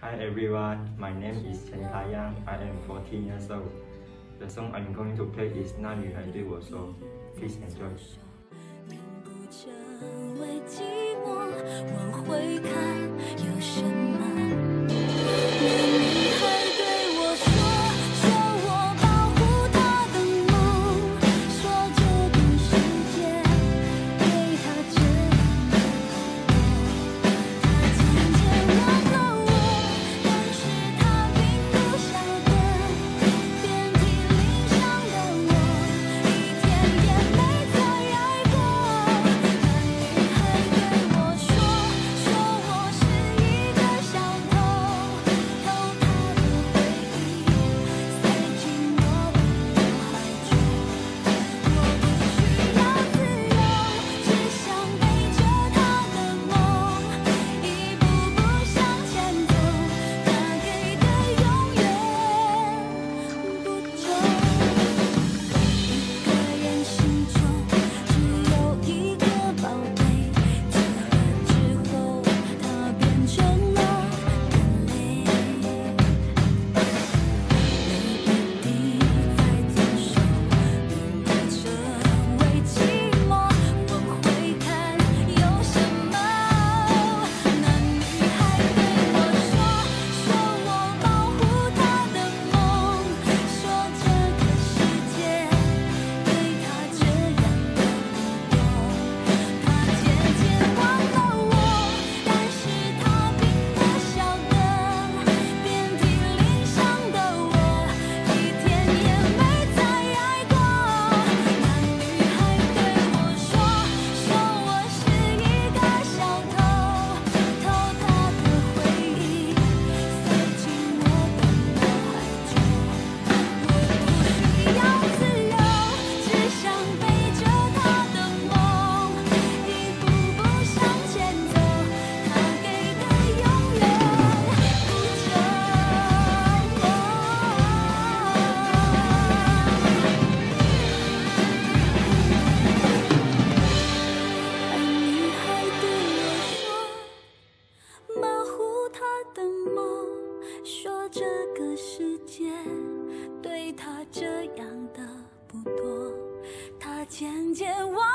Hi everyone, my name is Chen Taiyang. I am 14 years old. The song I'm going to play is 那女孩对我说 Please enjoy. 梦说这个世界对他这样的不多，他渐渐忘。